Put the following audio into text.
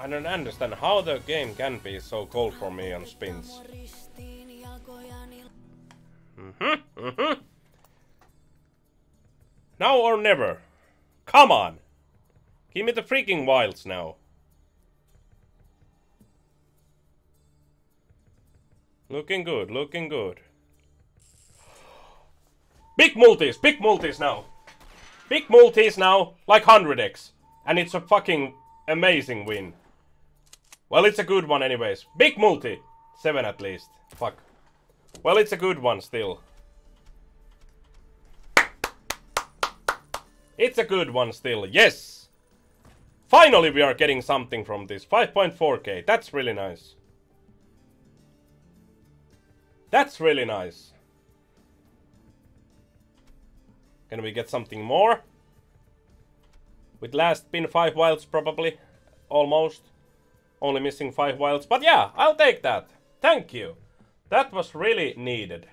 I don't understand how the game can be so cold for me on spins. Mhm, mhm. Now or never. Come on! Give me the freaking wilds now. Looking good, looking good. Big multis, big multis now. Big multis now, like 100x. And it's a fucking amazing win. Well, it's a good one anyways. Big multi. Seven at least. Fuck. Well, it's a good one still. It's a good one still. Yes! Finally we are getting something from this. 5.4k. That's really nice. That's really nice. Can we get something more? With last pin 5 wilds probably. Almost. Only missing 5 wilds. But yeah, I'll take that. Thank you. That was really needed.